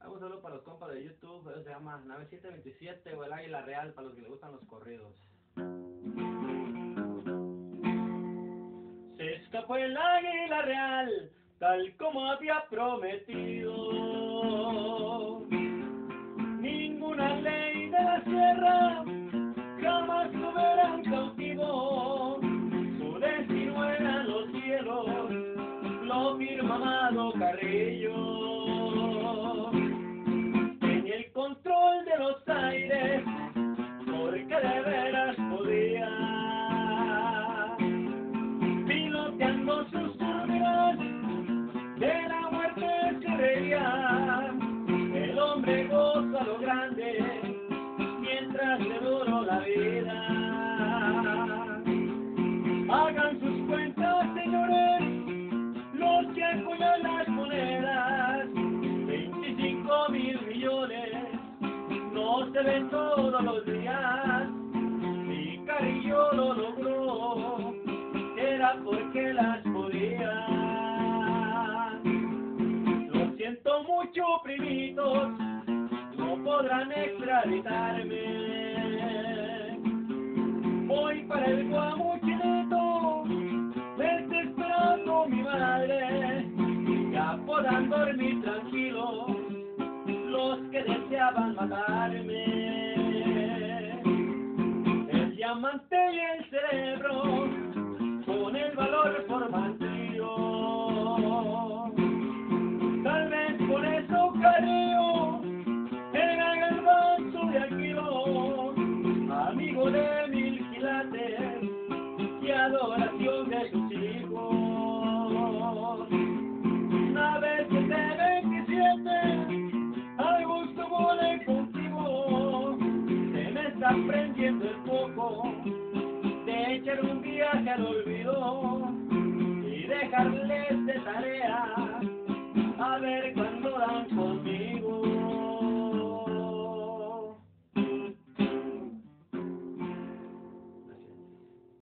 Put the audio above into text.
Hago saludo para los compas de YouTube, se llama Nave 727 o el Águila Real para los que les gustan los corridos. Se escapó el águila real, tal como había prometido. Ninguna ley de la sierra jamás lo verán cautivo. Su destino eran los cielos, lo firma Amado Carrillo. El hombre goza lo grande, mientras le duró la vida. Hagan sus cuentas, señores, los que acuñan las monedas. 25 mil millones, no se ven todos los días. Y Carillo lo logró, era porque las primitos, no podrán extraditarme. Voy para el guamuchilito, me está esperando mi madre, ya podrán dormir tranquilos los que deseaban matarme. De mil quilates y adoración de tus hijos. Una vez que te ven que sientes, al gusto vole contigo, se me está prendiendo el foco de echar un viaje al olvido y dejarles de tarea a ver cuándo.